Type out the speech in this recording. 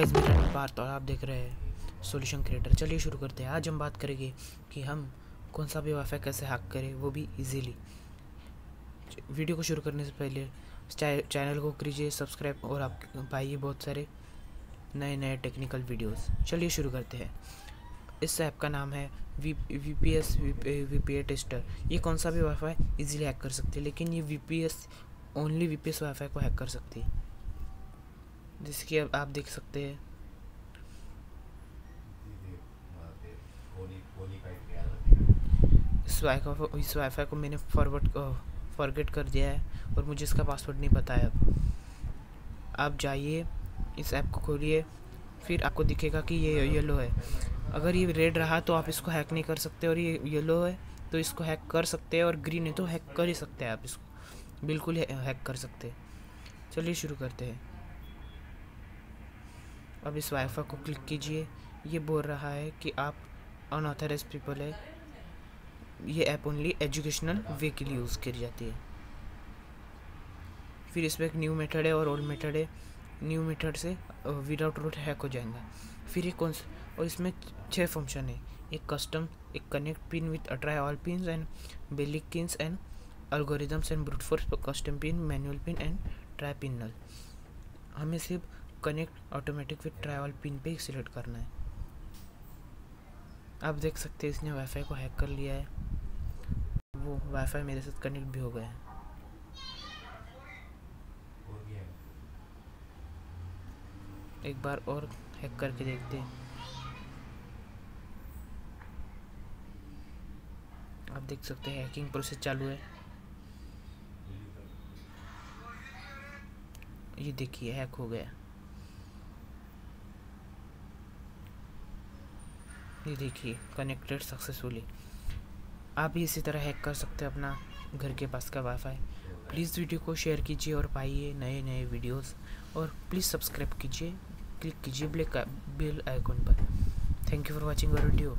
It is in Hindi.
पार्थ और आप देख रहे हैं सॉल्यूशन क्रिएटर चलिए शुरू करते हैं। आज हम बात करेंगे कि हम कौन सा भी वाईफाई कैसे हैक करें, वो भी इजीली वीडियो को शुरू करने से पहले चैनल को कीजिए सब्सक्राइब और आप पाइए बहुत सारे नए नए टेक्निकल वीडियोस चलिए शुरू करते हैं। इस ऐप का नाम है V V P S V P A tester ये कौन सा भी वाईफाई इजीली हैक कर सकते हैं, लेकिन ये V P S only V P S wifi को हैक कर सकती है। जिसकी अब आप देख सकते हैं। इस वाईफाई इस वाईफाई को मैंने फॉरवर्ड फॉरगेट कर दिया है और मुझे इसका पासवर्ड नहीं पता है अब। आप जाइए, इस ऐप को खोलिए, फिर आपको दिखेगा कि ये येलो है। अगर ये रेड रहा तो आप इसको हैक नहीं कर सकते और ये येलो है तो इसको हैक कर सकते हैं और ग्रीन है तो हैक कर ही सकते हैं आप इसको। बिल्कुल हैक कर सकते हैं। चलिए शुरू करते हैं। अब इस वाईफाई को क्लिक कीजिए। ये बोल रहा है कि आप अनऑथराइज पीपल है। ये ऐप ओनली एजुकेशनल वे के लिए यूज़ करी जाती है। फिर इसमें एक न्यू मेथड है और ओल्ड मेथड है। न्यू मेथड से विदाउट रूट हैक हो जाएगा। फिर एक कौन और इसमें छः फ़ंक्शन है। एक कस्टम एक connect pin with try all pin and बेलिक pins and algorithms and brute force custom pin manual pin and try pin null हमें सिर्फ़ connect automatic with try pin पे सिलेक्ट करना है। आप देख सकते हैं इसने वाईफाई को हैक कर लिया है। वो वाईफाई मेरे साथ कनेक्ट भी हो गया है। एक बार और हैक करके देखते हैं। आप देख सकते हैं हैकिंग प्रोसेस चालू है। ये देखिए हैक हो गया। ये देखिए कनेक्टेड सक्सेसफुली आप भी इसी तरह हैक कर सकते हैं अपना घर के पास का वाईफाई प्लीज़ वीडियो को शेयर कीजिए और पाइए नए नए वीडियोस और प्लीज़ सब्सक्राइब कीजिए क्लिक कीजिए बेल आइकॉन पर। Thank you for watching our video